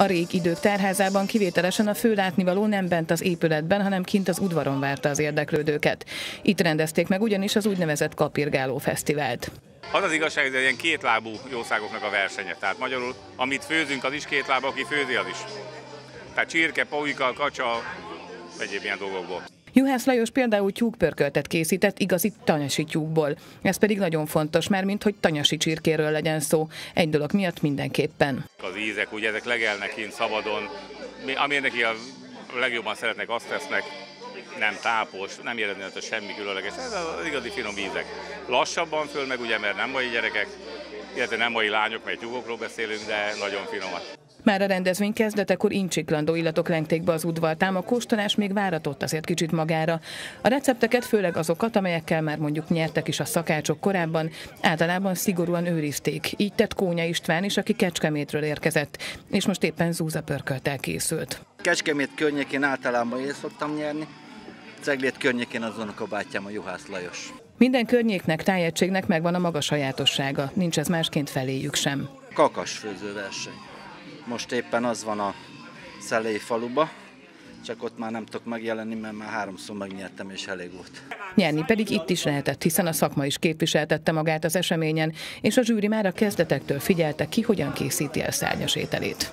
A rég idők tárházában kivételesen a főlátnivaló nem bent az épületben, hanem kint az udvaron várta az érdeklődőket. Itt rendezték meg ugyanis az úgynevezett Kapirgáló Fesztivált. Az az igazság, hogy ez ilyen kétlábú jószágoknak a versenye. Tehát magyarul, amit főzünk, az is két láb, aki főzi, az is. Tehát csirke, paulika, kacsa, egyéb ilyen dolgokból. Juhász Lajos például tyúkpörköltet készített igazi tanyasi tyúkból. Ez pedig nagyon fontos, mert mint hogy tanyasi csirkéről legyen szó. Egy dolog miatt mindenképpen. Az ízek, ugye ezek legelnek kint szabadon, ami neki a legjobban szeretnek, azt tesznek, nem tápos, nem jelentően semmi különleges. Ez az igazi finom ízek. Lassabban föl meg ugye, mert nem mai gyerekek, illetve nem mai lányok, mert tyúkokról beszélünk, de nagyon finomat. Már a rendezvény kezdetekor incsiklandó illatok lengték be az udvart, ám a kóstolás még váratott azért kicsit magára. A recepteket, főleg azokat, amelyekkel már mondjuk nyertek is a szakácsok korábban, általában szigorúan őrizték. Így tett Kónya István is, aki Kecskemétről érkezett, és most éppen zúza pörköltel készült. Kecskemét környékén általában én szoktam nyerni, Ceglét környékén az unokabátyám a Juhász Lajos. Minden környéknek, tájegységnek megvan a maga sajátossága, nincs ez másként feléjük sem. Kakas főzőverseny. Most éppen az van a Szelei faluba, csak ott már nem tudok megjelenni, mert már háromszor megnyertem, és elég volt. Nyerni pedig itt is lehetett, hiszen a szakma is képviseltette magát az eseményen, és a zsűri már a kezdetektől figyelte ki, hogyan készíti el szárnyas ételét.